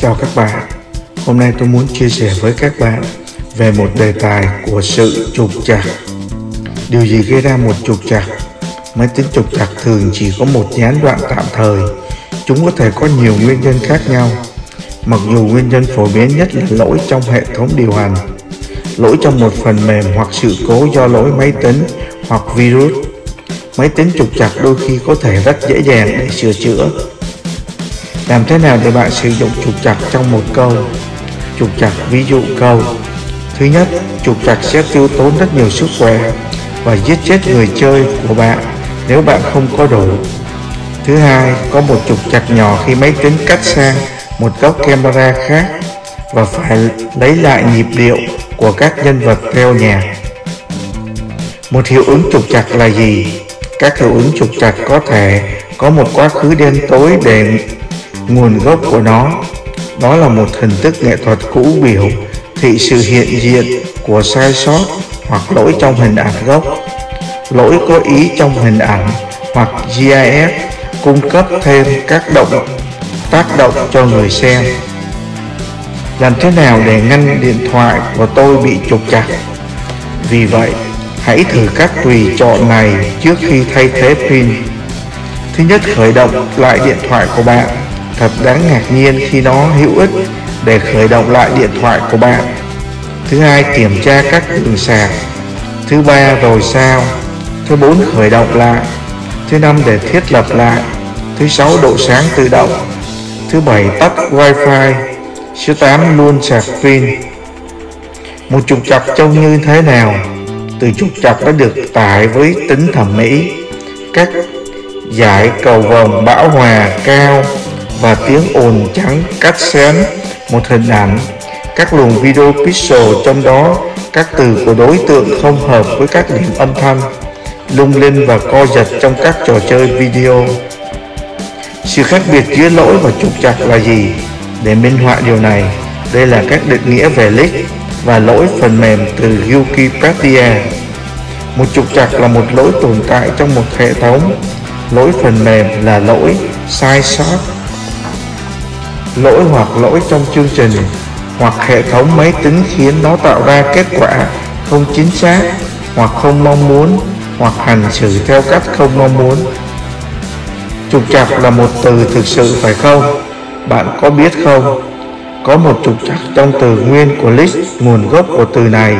Chào các bạn, hôm nay tôi muốn chia sẻ với các bạn về một đề tài của sự trục trặc. Điều gì gây ra một trục trặc? Máy tính trục trặc thường chỉ có một gián đoạn tạm thời. Chúng có thể có nhiều nguyên nhân khác nhau. Mặc dù nguyên nhân phổ biến nhất là lỗi trong hệ thống điều hành, lỗi trong một phần mềm hoặc sự cố do lỗi máy tính hoặc virus. Máy tính trục trặc đôi khi có thể rất dễ dàng để sửa chữa làm thế nào để bạn sử dụng trục trặc trong một câu? Trục trặc, ví dụ câu, thứ nhất, trục trặc sẽ tiêu tốn rất nhiều sức khỏe và giết chết người chơi của bạn nếu bạn không có đủ. Thứ hai, có một trục trặc nhỏ khi máy tính cắt sang một góc camera khác và phải lấy lại nhịp điệu của các nhân vật theo nhạc một hiệu ứng trục trặc là gì? Các hiệu ứng trục trặc có thể có một quá khứ đen tối để nguồn gốc của nó. Đó là một hình thức nghệ thuật cũ biểu thị sự hiện diện của sai sót hoặc lỗi trong hình ảnh gốc. Lỗi có ý trong hình ảnh hoặc GIF cung cấp thêm các động, tác động cho người xem. Làm thế nào để ngăn điện thoại của tôi bị trục chặt vì vậy, hãy thử các tùy chọn này trước khi thay thế pin. Thứ nhất, khởi động lại điện thoại của bạn. Thật đáng ngạc nhiên khi nó hữu ích để khởi động lại điện thoại của bạn. Thứ hai, kiểm tra các đường sạc. Thứ ba, rồi sao? Thứ bốn, khởi động lại. Thứ năm, để thiết lập lại. Thứ sáu, độ sáng tự động. Thứ bảy, tắt wifi. Thứ tám, luôn sạc pin. Một trục chặt trông như thế nào? Từ trục chặt đã được tải với tính thẩm mỹ. Các giải cầu vồng bão hòa cao và tiếng ồn trắng cắt xén một hình ảnh. Các luồng video pixel trong đó, các từ của đối tượng không hợp với các điểm âm thanh, lung linh và co giật trong các trò chơi video. Sự khác biệt giữa lỗi và trục trặc là gì? Để minh họa điều này, đây là các định nghĩa về leak và lỗi phần mềm từ Wikipedia. Một trục trặc là một lỗi tồn tại trong một hệ thống. Lỗi phần mềm là lỗi sai sót lỗi hoặc lỗi trong chương trình, hoặc hệ thống máy tính khiến nó tạo ra kết quả không chính xác hoặc không mong muốn, hoặc hành xử theo cách không mong muốn. Trục trặc là một từ thực sự phải không? Bạn có biết không? Có một trục trặc trong từ nguyên của list nguồn gốc của từ này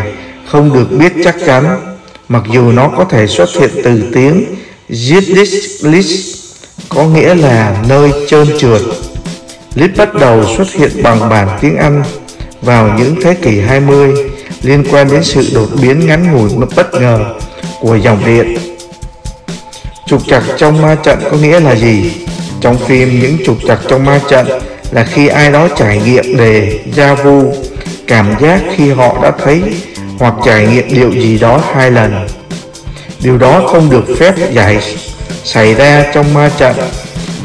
không được biết chắc chắn, mặc dù nó có thể xuất hiện từ tiếng Yiddish list, có nghĩa là nơi trơn trượt. Lít bắt đầu xuất hiện bằng bản tiếng Anh vào những thế kỷ 20 liên quan đến sự đột biến ngắn ngủi bất ngờ của dòng điện. Trục trặc trong ma trận có nghĩa là gì? Trong phim, những trục trặc trong ma trận là khi ai đó trải nghiệm đề gia vu, cảm giác khi họ đã thấy hoặc trải nghiệm điều gì đó hai lần. Điều đó không được phép giải xảy ra trong ma trận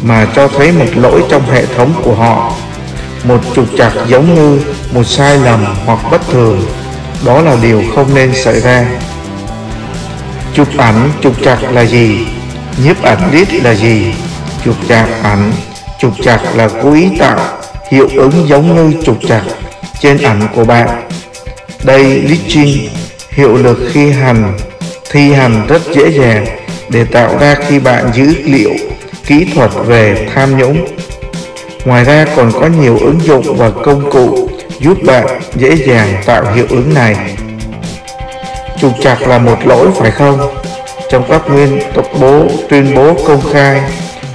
mà cho thấy một lỗi trong hệ thống của họ. Một trục trặc giống như một sai lầm hoặc bất thường, đó là điều không nên xảy ra. Chụp ảnh, trục trặc là gì? Nhiếp ảnh lít là gì? Trục trặc ảnh, trục trặc là cố ý tạo hiệu ứng giống như trục trặc trên ảnh của bạn. Đây glitching hiệu lực khi hành, thi hành rất dễ dàng để tạo ra khi bạn dữ liệu kỹ thuật về tham nhũng. Ngoài ra còn có nhiều ứng dụng và công cụ giúp bạn dễ dàng tạo hiệu ứng này. Trục trặc là một lỗi, phải không? Trong các nguyên tộc bố, tuyên bố công khai,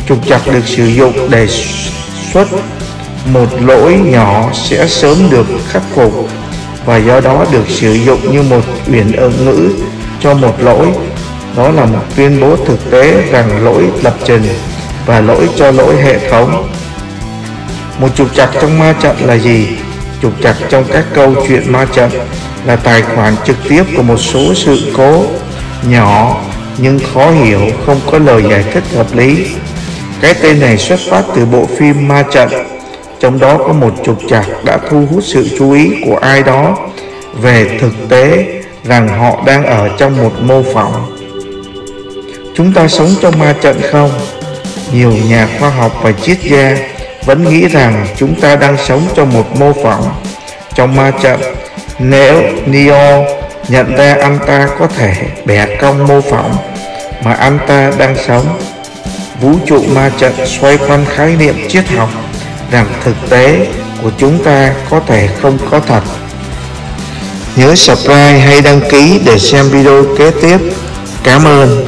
trục trặc được sử dụng để xuất một lỗi nhỏ sẽ sớm được khắc phục và do đó được sử dụng như một uyển ứng ngữ cho một lỗi. Đó là một tuyên bố thực tế rằng lỗi lập trình và lỗi cho lỗi hệ thống. Một trục trặc trong ma trận là gì? Trục trặc trong các câu chuyện ma trận là tài khoản trực tiếp của một số sự cố nhỏ nhưng khó hiểu, không có lời giải thích hợp lý. Cái tên này xuất phát từ bộ phim ma trận. Trong đó có một trục trặc đã thu hút sự chú ý của ai đó về thực tế rằng họ đang ở trong một mô phỏng. Chúng ta sống trong ma trận không? Nhiều nhà khoa học và triết gia vẫn nghĩ rằng chúng ta đang sống trong một mô phỏng. Trong ma trận, nếu Neo nhận ra anh ta có thể bẻ cong mô phỏng mà anh ta đang sống, vũ trụ ma trận xoay quanh khái niệm triết học rằng thực tế của chúng ta có thể không có thật. Nhớ subscribe hay đăng ký để xem video kế tiếp. Cảm ơn.